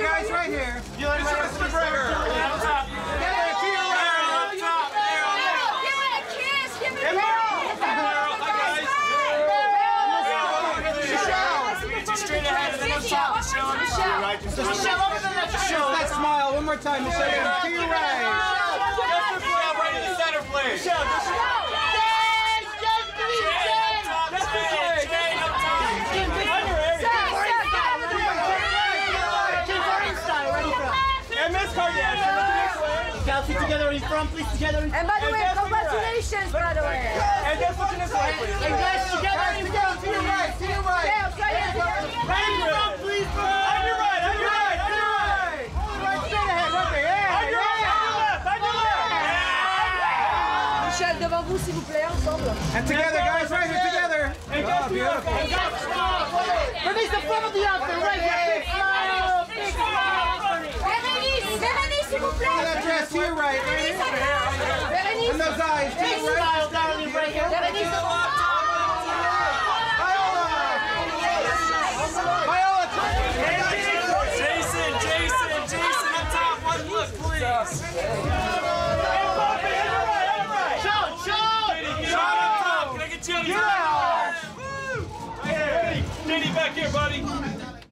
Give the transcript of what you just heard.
Guys, right here. You let me the burger. Michelle, the left shoulder. That smile, one more time, Michelle. To your right. Right in the center, please. Michelle, just way. Guys, feet together in front, please, together in And by the way, And that's congratulations, by the way. And just look in this way, please. And guys, together in front, To your right. To your right. Yeah, try it. Right in front, please, bro. On your right, on your right, on your right. Right straight ahead. Right there. Yeah. On your right, on your left, on your left. Michel, devant vous, s'il vous plaît, ensemble. And together, guys. Right here. Together. Oh, beautiful. Release the front of the outfit, right here. Big smile, big smile. Bérénice, Bérénice, s'il vous Look at that plaît. dress. To your right. Right here. And those eyes. To Big your right. smile, darling, right here. Bérénice, Viola. Viola. Jason, Jason, Jason up top. One look, please. Back here, buddy.